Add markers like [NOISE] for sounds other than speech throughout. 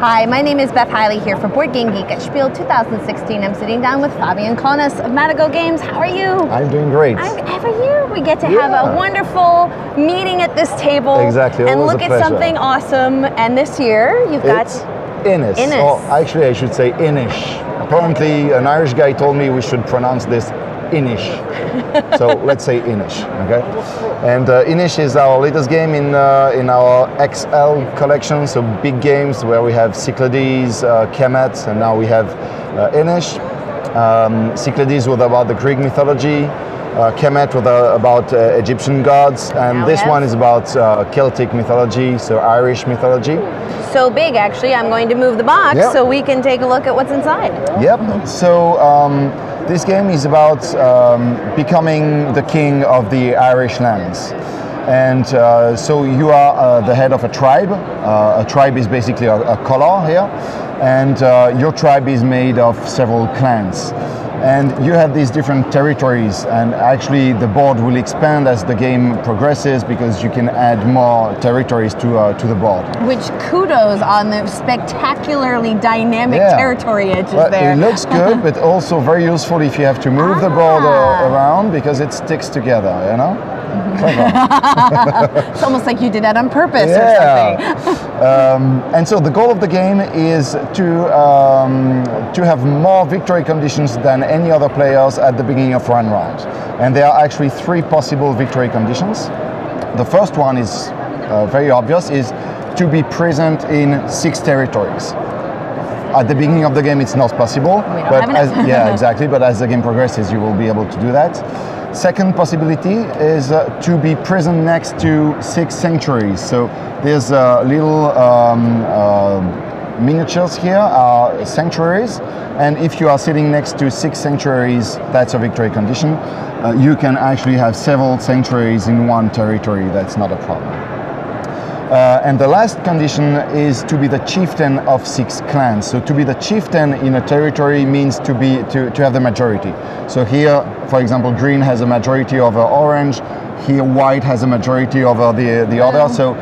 Hi, my name is Beth Heile here for Board Game Geek at Spiel 2016. I'm sitting down with Fabian Conus of Matagot Games. How are you? I'm doing great. I'm, every year we get to have a wonderful meeting at this table Exactly, and always look a at something awesome. And this year you've got It's Inis. Inis. Or actually, I should say Inish. Apparently, an Irish guy told me we should pronounce this Inish. so let's say Inish, okay? And uh, Inish is our latest game in uh, in our XL collection, so big games where we have Cyclades, uh, Kemet, and now we have uh, Inish. Um, Cyclades was about the Greek mythology. Uh, Kemet was uh, about uh, Egyptian gods, and Now this one is about uh, Celtic mythology, so Irish mythology. so big actually. I'm going to move the box Yeah. so we can take a look at what's inside. Yep. So um, this game is about um, becoming the king of the Irish lands. And uh, so you are uh, the head of a tribe. Uh, a tribe is basically a, a color here. And uh, your tribe is made of several clans. And you have these different territories, and actually the board will expand as the game progresses because you can add more territories to, uh, to the board. Which kudos on the spectacularly dynamic Yeah. territory edges Well, there. It looks good, but [LAUGHS] also very useful if you have to move the board Ah. uh, around because it sticks together, you know? [LAUGHS] It's almost like you did that on purpose or something. [LAUGHS] um, and so the goal of the game is to um, to have more victory conditions than any other players at the beginning of one round. And there are actually three possible victory conditions. The first one is uh, very obvious: is to be present in six territories. At the beginning of the game, it's not possible. But as, yeah, [LAUGHS] exactly. But as the game progresses, you will be able to do that. Second possibility is uh, to be present next to six sanctuaries. So there's uh, little um, uh, miniatures here are sanctuaries, and if you are sitting next to six sanctuaries, that's a victory condition. Uh, you can actually have several sanctuaries in one territory. That's not a problem. Uh, and the last condition is to be the chieftain of six clans. So to be the chieftain in a territory means to be to, to have the majority. So here, for example, green has a majority over orange. Here, white has a majority over the the other. So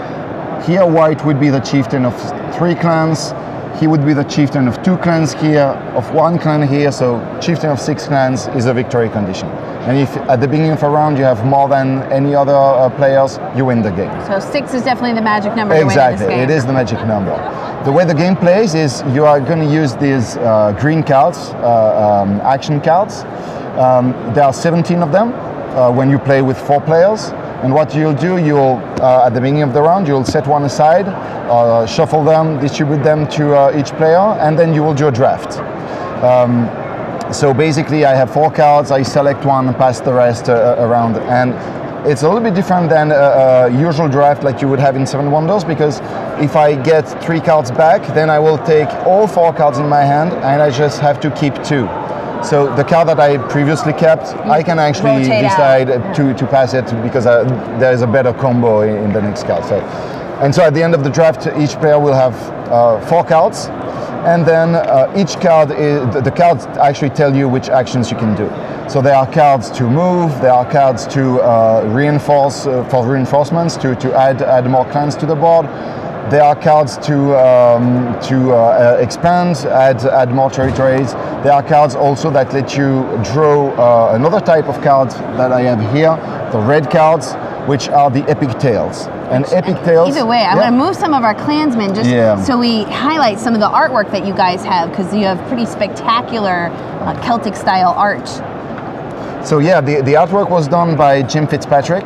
here, white would be the chieftain of three clans. He would be the chieftain of two clans here, of one clan here. So chieftain of six clans is a victory condition. And if at the beginning of a round you have more than any other uh, players, you win the game. So six is definitely the magic number Exactly, this game. it is the magic number. The way the game plays is you are going to use these uh, green cards, uh, um, action cards. Um, there are 17 of them uh, when you play with four players. And what you'll do, you'll uh, at the beginning of the round, you'll set one aside, uh, shuffle them, distribute them to uh, each player, and then you will do a draft. Um, so basically, I have four cards. I select one, pass the rest uh, around, and it's a little bit different than a, a usual draft like you would have in Seven Wonders because if I get three cards back, then I will take all four cards in my hand, and I just have to keep two. So the card that I previously kept, I can actually out. decide to, to pass it because uh, there is a better combo in, in the next card. So, and so at the end of the draft, each player will have uh, four cards, and then uh, each card is, the, cards actually tell you which actions you can do. So there are cards to move, there are cards to uh, reinforce uh, for reinforcements to, to add add more clans to the board. There are cards to um, to uh, uh, expand, add add more territories. There are cards also that let you draw uh, another type of cards that I have here, the red cards, which are the epic tales. And epic tales. Either way, I'm Yeah. going to move some of our clansmen just Yeah. so we highlight some of the artwork that you guys have because you have pretty spectacular uh, Celtic style art. So yeah, the, the artwork was done by Jim Fitzpatrick,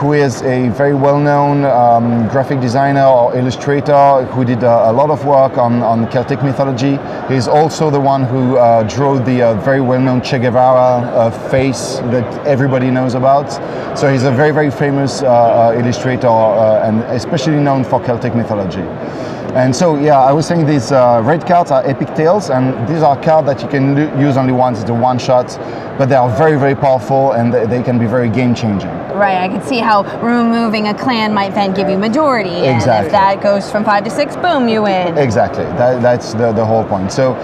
who is a very well-known um, graphic designer or illustrator who did uh, a lot of work on, on Celtic mythology. He's also the one who uh, drew the uh, very well-known Che Guevara uh, face that everybody knows about. So he's a very, very famous uh, uh, illustrator and especially known for Celtic mythology. And so, yeah, I was saying these uh, red cards are epic tales, and these are cards that you can use only once. It's a one shot, but they are very, very powerful and they, they can be very game changing. Right, I can see how removing a clan might then give you majority. And Exactly. if that goes from five to six, boom, you win. Exactly, that, that's the, the whole point. So,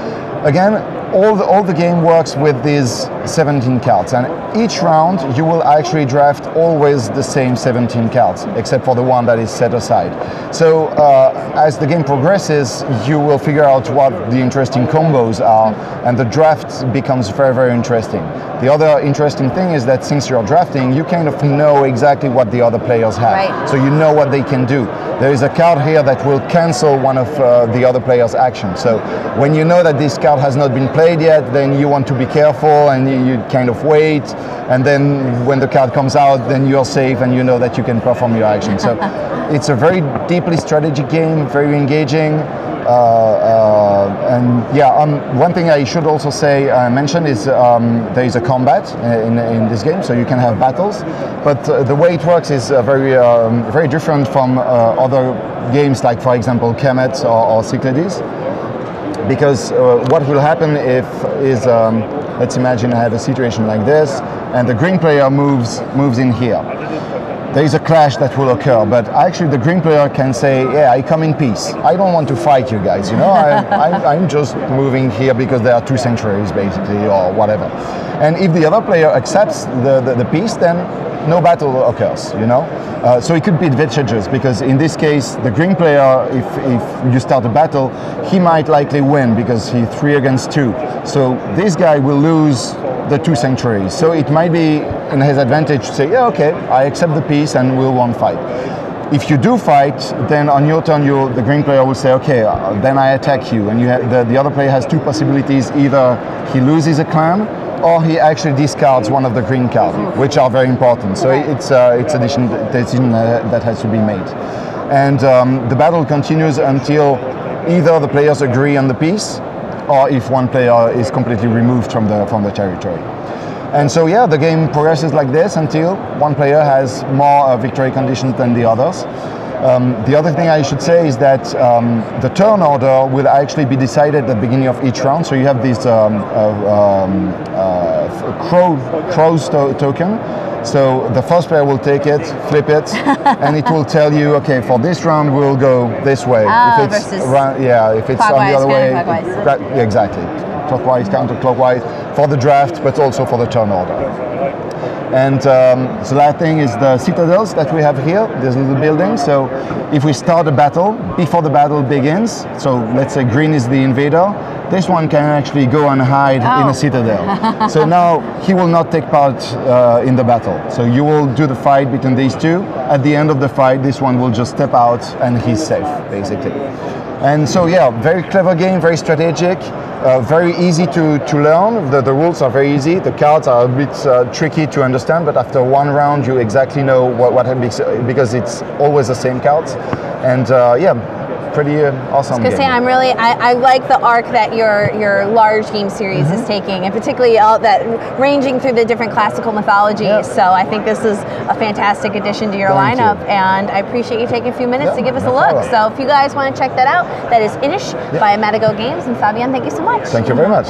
again, all the, all the game works with these 17 cards, and each round you will actually draft always the same 17 cards, except for the one that is set aside. So uh, as the game progresses, you will figure out what the interesting combos are, and the draft becomes very, very interesting. The other interesting thing is that since you're drafting, you kind of know exactly what the other players have, Right. so you know what they can do. There is a card here that will cancel one of uh, the other player's actions. So when you know that this card has not been played yet, then you want to be careful and you, kind of wait. And then when the card comes out, then you're safe and you know that you can perform your action. So [LAUGHS] it's a very deeply strategic game, very engaging. Uh, uh, and yeah, um, one thing I should also say, uh, mention is um, there is a combat in, in this game, so you can have battles. But uh, the way it works is uh, very, um, very different from uh, other games, like for example Kemet or, or Cyclades because uh, what will happen if is um, let's imagine I have a situation like this and the green player moves moves in here. There is a clash that will occur but actually the green player can say yeah I come in peace. I don't want to fight you guys you know? I, [LAUGHS] I'm, I'm just moving here because there are two sanctuaries basically or whatever. And if the other player accepts the, the, the peace then no battle occurs, you know. Uh, so it could be advantageous because in this case, the green player, if, if you start a battle, he might likely win because he's three against two. So this guy will lose the two sanctuaries. So it might be in his advantage to say, yeah, okay, I accept the peace and we'll one fight. If you do fight, then on your turn, the green player will say, okay, uh, then I attack you. And you the, the other player has two possibilities. Either he loses a clan or he actually discards one of the green cards, which are very important. So it's uh, it's a decision, decision uh, that has to be made, and um, the battle continues until either the players agree on the peace, or if one player is completely removed from the from the territory. And so yeah, the game progresses like this until one player has more uh, victory conditions than the others. Um, the other thing I should say is that um, the turn order will actually be decided at the beginning of each round. So you have this um, uh, um, uh, crow crow's to- token. So the first player will take it, flip it, [LAUGHS] and it will tell you, okay, for this round we'll go this way. Ah, if it's around, yeah, if it's on the other way, yeah, exactly. Clockwise, counterclockwise for the draft, but also for the turn order. And um, the last thing is the citadels that we have here, this little building. So if we start a battle, before the battle begins, so let's say green is the invader, this one can actually go and hide in Oh. a citadel. [LAUGHS] so now he will not take part uh, in the battle. So you will do the fight between these two. At the end of the fight, this one will just step out and he's safe, basically. And so yeah, very clever game, very strategic, uh, very easy to, to learn. The, the rules are very easy. The cards are a bit uh, tricky to understand, but after one round, you exactly know what, what happens because it's always the same cards. And uh, yeah, pretty uh, awesome. Because say game. I'm really I, I like the arc that your your large game series Mm-hmm. is taking, and particularly all that ranging through the different classical mythologies. Yeah. So I think this is a fantastic addition to your Thank you. lineup, and I appreciate you taking a few minutes Yeah, to give us a look. So if you guys want to check that out, that is Inish Yeah. by Matagot Games, and Fabian, thank you so much. Thank you very much.